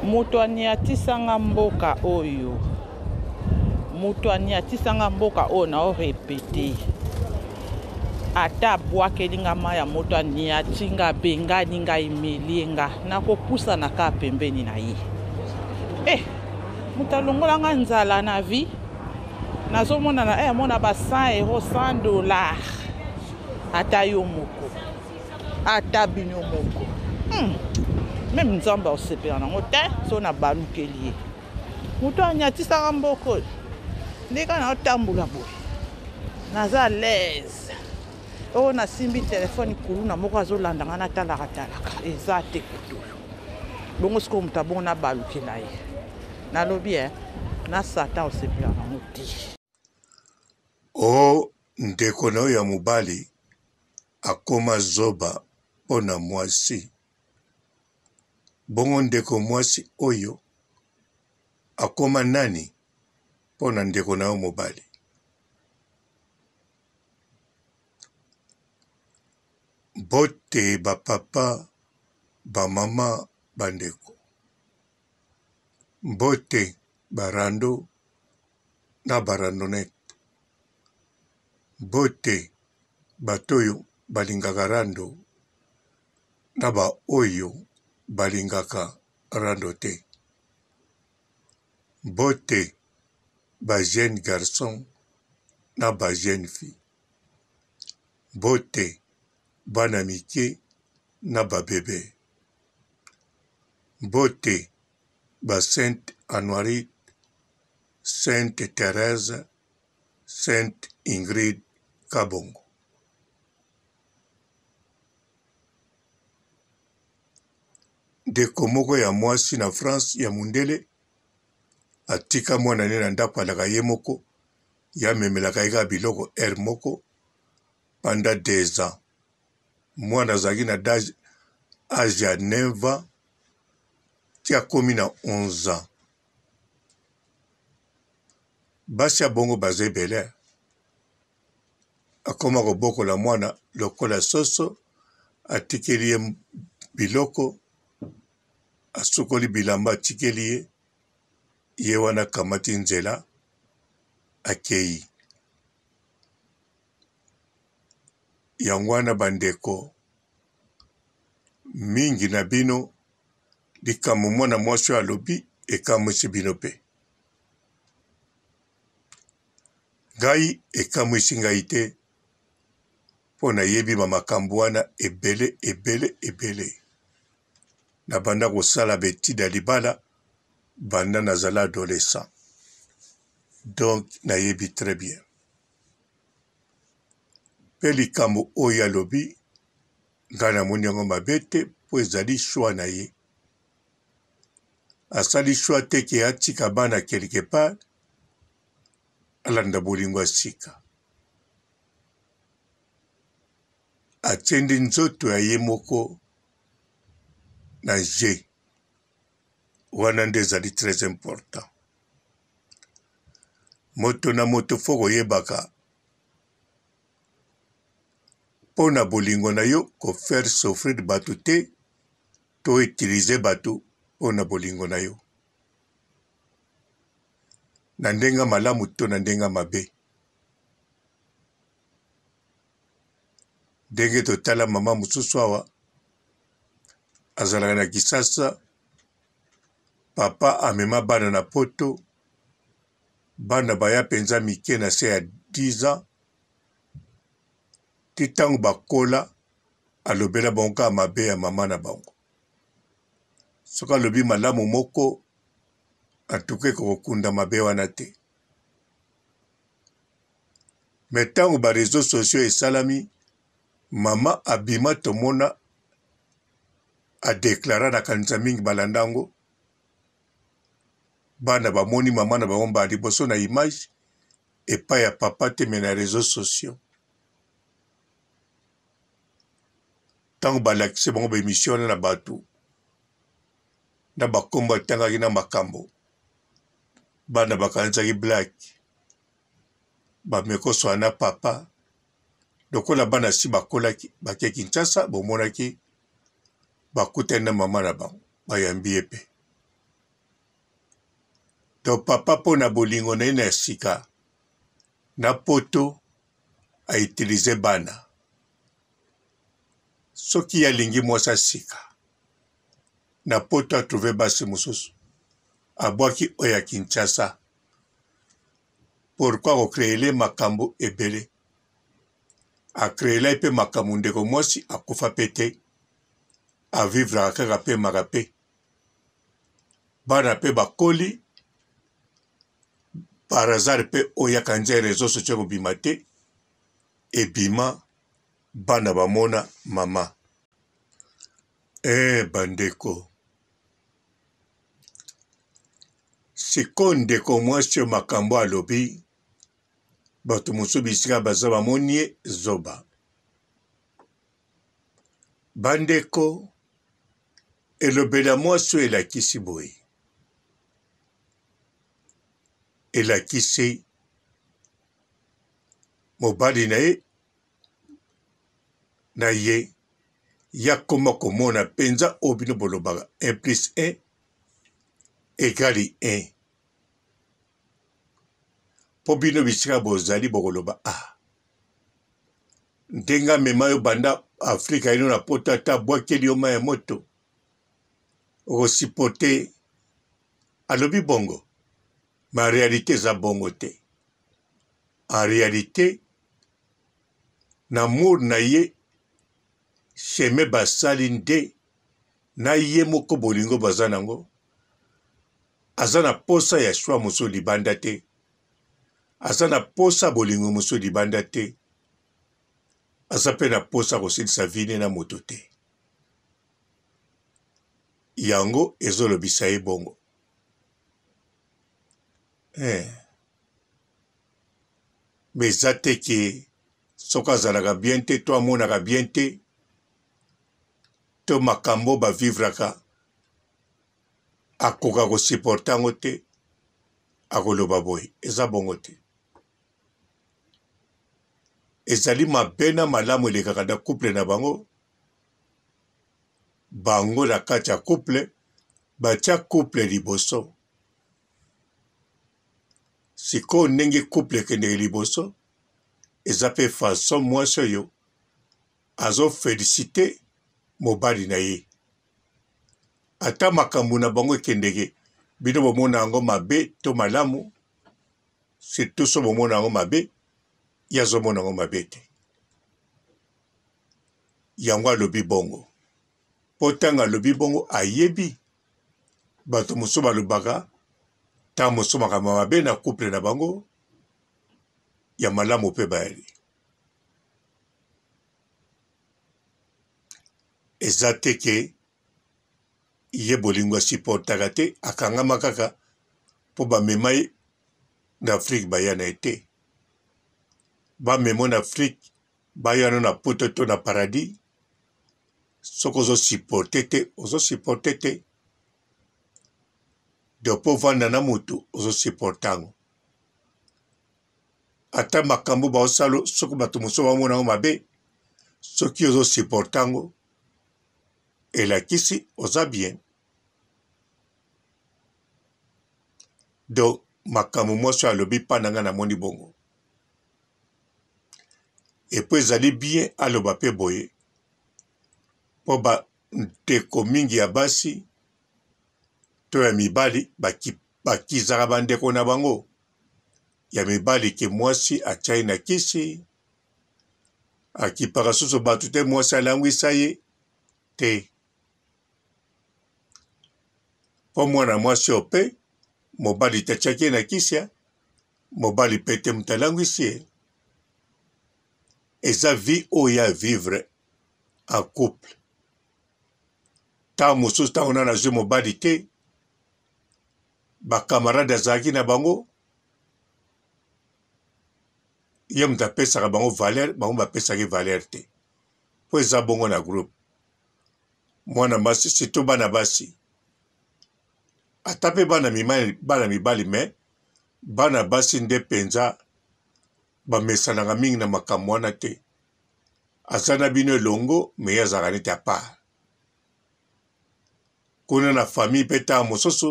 Moto aniatisa nga mboka oyo, moto aniatisa nga mboka oyo, nao repete ata abwakeli nga mai ya moto, aniati nga, abengani nga, emelie nga, nakopusana kaka pembeni na ye. Eh, moto alongola nga nzala na vie, nazomonana eh, amona ba 100 euro 100 dollar, ata yo moko ata bino moko hmm. meme nzambe akosepela nango te so nabalukeli ye moto anyatisaka mboka oyo ndeka na otambola boye naza alaise oyo oh, nasimbi telefone kuluna moko azolanda ngai natalaka talaka eza te kutulu bongo sikoyo moto abongo nabalukela ye nalobi e eh, na satan osepela nango te Ooh ndeko na yo ya mobali akoma zoba mpo na mwasi. Bongo ndeko mwasi oyo akoma nani mpo na ndeko na yo mobali? Bote ba papa, ba mama, ba ndeko. Mbote ba rando, na ba randonnette bote bato oyo balingaka rando na ba oyo balingaka rando te bote ba jeune garçon na ba jeune fille bote bana mike na ba bebe bote ba sainte Anuarite, sainte Therèse, sainte Ingrid Kabongo. Ndeko moko ya mwasi na France ya mundele atika mwana ne na ndako alaka ye moko ya memelaka ye kaka biloko heure moko pendant deux ans. Mwana azalaki na age ya 9 ans ti akomi na 11 ans basi ya bongo baza ebele akoma kobokola mwana lokola soso atikeli ye biloko asukoli bilamba atikeli ye ye wana akamati nzela akei yango wana bandeko Mingi na bino, likambo mwana mwasi oyo alobi ekamwisi bino mpe. Ngai, ekamwisi ngai te, mpo nayebi ba makambo wana ebele ebele ebele. Na banda kosala ba etudes ya libala banda nazala adolescent, donc nayebi très bien. Pe likambo oyo ye alobi nga namoni yango mabe te po ezali choix na ye. Asali choix te ke atika bana quelque part alanda bolingo ya sika. Atie nde nzoto ya ye moko na jeu. Wana nde ezali très important. Moto na moto fo koyebaka mpo na bolingo na yo ko faire souffrir bato te to utiliser bato mpo na bolingo na yo na ndenge malamu to na ndenge mabe. ndenge totala mama mosusu awa azalaka na kisasa papa amema bana na poto bana baya mpenza mike na se ya 10 ans ti ntango bakola alobela bango kaka mabe ya mama na bango soki alobi malamu moko antuka ekokokunda mabe wana te mais tango ba reseaux sociaux esalami maman abima tomona a declara na kanisa mingi balanda yango bana bamoni maman na bango mbala liboso na image epai ya papa te mais na reseaux sociaux ntango balakisi bango baemission wana na bato na bakombo atangaki na makambo bana bakanisaki blake bame koswana na papa lokola bana si bakolaki bake kinshasa bomonaki bakutani na mama na bango bayambi ye mpe to papa mpo na bolingo na ye na sika na poto autilize bana soki ye alingi mwasi ya sika na poto atrouve basi mosusu abwaki oyo ya kinshasa pourquoi ko creele makambo ebele a creela ye mpe makambo ndeko mwasi akufa mpe te avivraka kaka mpe maka mpe bana mpe bakoli par hasard mpe oyaka nze réseau sociaux kobima te ebima bana bamona mama e eh, bandeko siko ndeko mwasi oyo makambo alobi bato mosusu bisika baza bamoni ye zoba bandeko elobela mwasi oyo elakisi boye elakisi mobali na ye na ye yakoma komona mpenza oyo bino bolobaka 1 plus 1 egali 1 mpo bino bisika bozali bokoloba a ah, ndenge amema yo banda afrika ino na poto ata abwakeli yo mai ya moto okosipote alobi bongo ma réalité eza bongo te en réalité na mur na ye chemin basali nde na ye moko bolingo baza nango aza na posa ya shwa mosusu libanda te aza na posa bolingo mosusu libanda te aza mpe na posa kosilisa vine na moto te yango ezolobisa ye bongo eh. mais eza te ke soki azalaka bien te to amonaka bien te to makambo bavivraka akoka kosupporte yango te akoloba boye eza bongo te ezali mabe na malamu elekaka na couple na bango bango na kati ya couple batya couple liboso sikoyo ndenge couple ekendeke liboso eza pe façon mwasi oyo azo felicite mobali na ye ata makambo na bango ekendeke bino bomona yango mabe to malamu surtout so bomona yango mabe ye azomona yango mabe te yango alobi bongo Mpo ntango alobi bongo, ayebi bato mosusu balobaka ntango mosusu makambo ya mabe na couple na bango, ya malamu mpe bayali. Eza te ke ye bolingo asiportaka te, akangama kaka mpo bamema ye na Afrique baya na ye te. Bamemo na Afrique bayano na poto to na paradis soki ozo supporte te ozo supporte te dopo ovanda na motu ozo supporte yango ata makambo baosalo soki bato mosusu bamona yango mabe soki ozo supporte yango elakisi oza bien donc makambo mwasi oyo alobi mpa na ngai namoni bongo epo ezali bien aloba pe boye po ba ndeko mingi ya basi to ya mibali bakizaka ba ndeko na bango ya mibali ke mwasi atia ye na kisi akipaka susu batu te mwasi alangwisa ye te po mwana mwasi oyo pe mobali te atiaki ye na kisia Mobali pete moto alangwisi ye eza vie oyo ya vivre en couple ntango mosusu ntango nana azwi mobali te bakamarade azalaki na bango ye moto apesaka bango valeur bango bapesaki valeur te mpo eza bongo na groupe mwana mwasi surtout bana basi ata mpe bana mibali, bana mibali mais bana basi nde penza bamesanaka mingi na makambo wana te aza na bino elongo me ye azalaka neti apart kuna na famille mpe ntango mosusu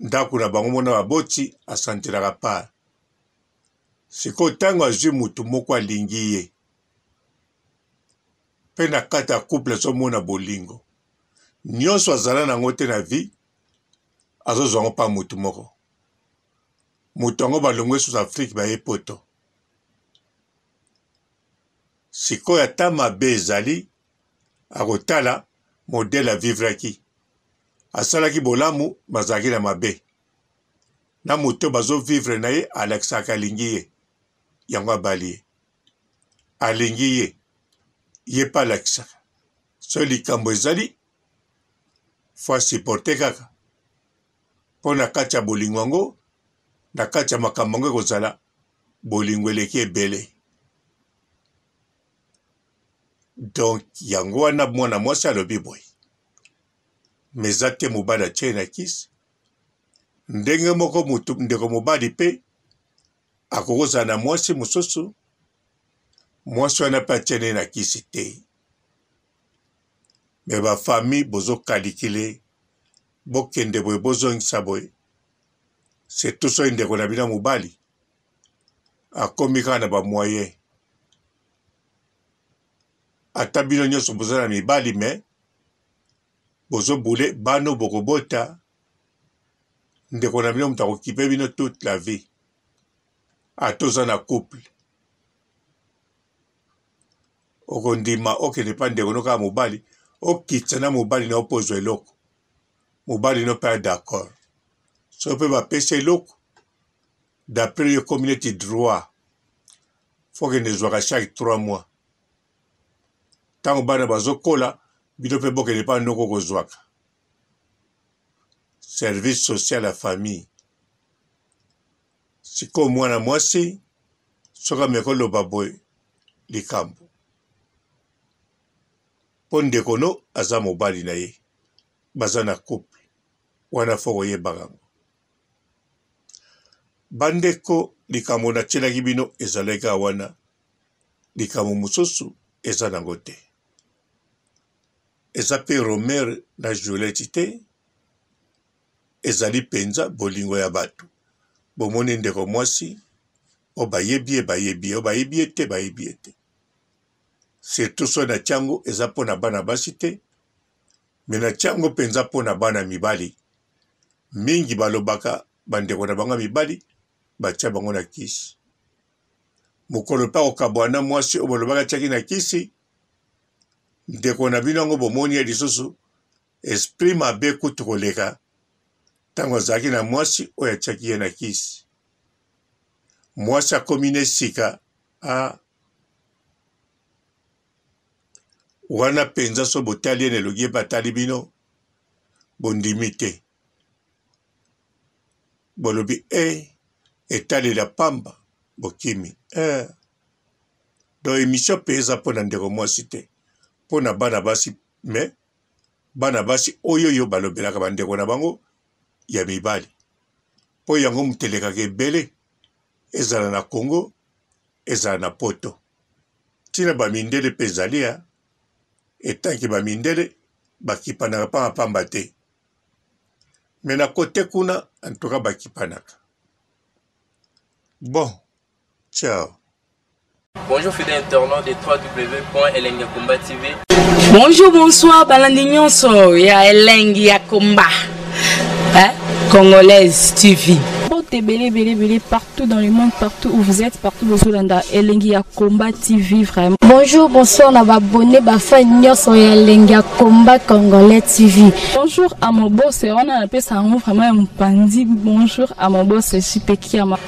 ndako na bango mona baboti asantiraka apart sikoyo ntango azwi motu moko alingi ye pe na kati ya couple azo mona bolingo nionso azala na ngo te na vie azo zwa ngo pa mutu moko mutu yango balongwe sous Afrique baye poto sikoyo ata mabe ezali akotala modele avivraki asalaki bolamu mazalaki na mabe na moto bazovivre na ye alakisaka alingi ye yango abali ye alingi ye ye mpe alakisaka so likambo ezali fo asiporte kaka mpo na kati ya bolingo yango na kati ya makambo yango ekozala bolingo eleki ebele donk yango wana mwana mwasi alobi boye me eza te mobali atie na kisi ndenge moko motu ndeko mobali mpe Akoki kozala na mwasi mosusu, mwasi wana mpe atie ne na kisi te. Me bafami bozokalikile, bokende boye, bozongisa boye, surtout soki ndeko na bino mobali akomi kaka na bamoyen. Ata bino nyonso boza na mibali, me bozobule bano bokobota ndeko na bino moto akokipe bino toute la vie ata oza na couple okondima okende mpa ndeko no kaka mobali okitisa na mobali na yo mpo ozwa eloko mobali no mpe adaccord so mpe bapesi eloko d'après yo ekomi neti droit fokende ezwaka chaque trois mois ntango bana bazokola bino mpe bokende mpa noko kozwaka service social ya famille sikoyo mwana mwasi soki ameki oloba boye likambo mpo ndeko no aza mobali na ye baza na couple wana fo koyebaka yango bandeko likambo natyelaki bino ezalaki wana likambo mosusu eza nango te eza pe romer na julete te ezali mpenza bolingo ya bato bomoni ndeko mwasi oyo bayebi ye bayebi ye oyo bayebi ye te bayebi ye te surtout soki na ntiango eza mpo na bana basi te me na ntiango mpenza mpo na bana mibali mingi balobaka bandeko na bango ya mibali batya bango na kisi mokolo mpe akokabwana mwasi oyo balobaka atyaki na kisi ndeko na bino yango bomoni ye lisusu esprit mabe kutu koleka ntango azalaki na mwasi oyo atiaki ye na kisi mwasi akomi ne sika a ah. wana mpenza so botali ye na elogi ye batali bino bondimi te bolobi e eh, etalela pamba bokimi e eh. donc emission pe eza pona ndeko mwasi te pona bana basi mais bana basi oyo yo balobelaka bandeko na bango ya mibali mpo yango moto elekaka ebele ezala na congo ezala na poto ntina bamindele mpe ezali ya etanki bamindele bakipanaka mpamba mpamba te me na kote kuna antuka bakipanaka bon ciao Bonjour fidèle internaute de www.elengiakomba TV. Bonjour, bonsoir, balandi nyonso ya elengi ya komba. Hein? Congolaise TV. Bote belé belé belé partout dans le monde, partout où vous êtes, partout où vous êtes, elengi ya combat TV vraiment. Bonjour, bonsoir na ba bonne ba fan nyonso ya elengi ya combat congolais TV. Bonjour à mon boss, on a appelé ça vraiment un panzi. Bonjour à mon boss, je suis Pekiama.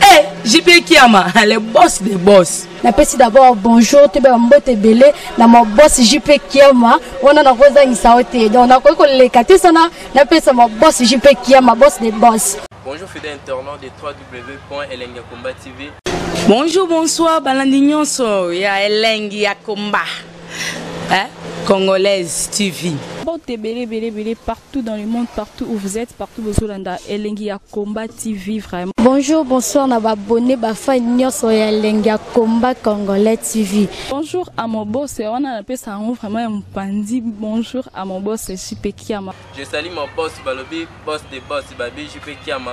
Eh, JP Kiama, le boss des boss. napesi d'abord bonjour toyeba bambote ebele na mabosi jp kiama wana nakozangisa yo te donc nakoki koleka te sana napesa mabosi jp kiama boss de boss bonjour fidèle internaute de www.elengiakomba tv bonjour bonsoir balandi nyonso ya elengi ya komba hein? Congolaise TV. Mbote bele bele bele partout dans le monde, partout où vous êtes, partout bozolanda elengi ya combat TV vraiment. Bonjour, bonsoir na ba abonné ba fan nyonso ya elengi ya combat congolais TV. Bonjour à mon boss, wana na pesa yango vraiment ya mpanzi. Bonjour à mon boss JP Kiama. Je salue mon boss Balobi, boss de boss Babi JP Kiama.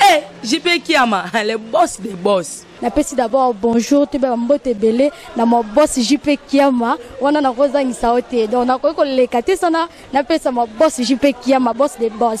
Eh, JP Kiama, le boss des boss. napesi d'abord bonjour toyebaka mbote ebele na mabosi jp kiama wana nakozangisa yo te donc nakoki koleka te sana napesa mabosi jp kiama boss de boss